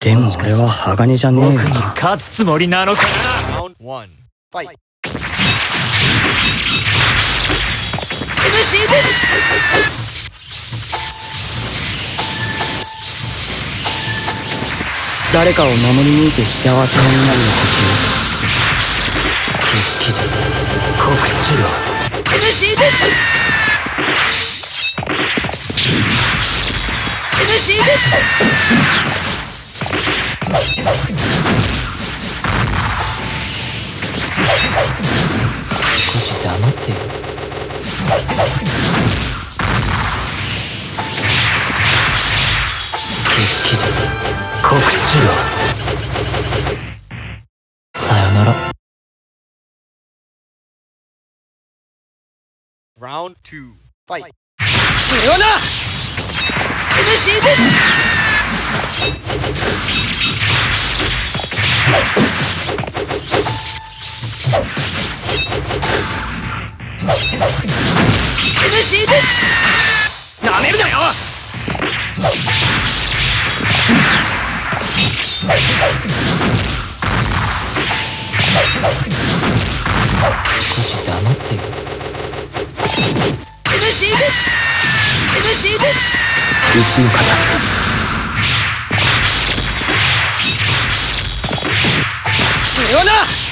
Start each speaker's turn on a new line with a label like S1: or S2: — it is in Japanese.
S1: でも俺は鋼じゃねえよ
S2: 僕に
S1: な
S2: 勝つつもりなのかな
S3: ？Round one. Fight.
S1: 誰かを守り抜いて幸せになる
S2: 決起術国士郎少し黙ってよ決起術国士郎さよなら
S3: Round two. Fight.
S2: それはななめるなよ。少し黙ってよ。
S1: 一の方
S2: それはな。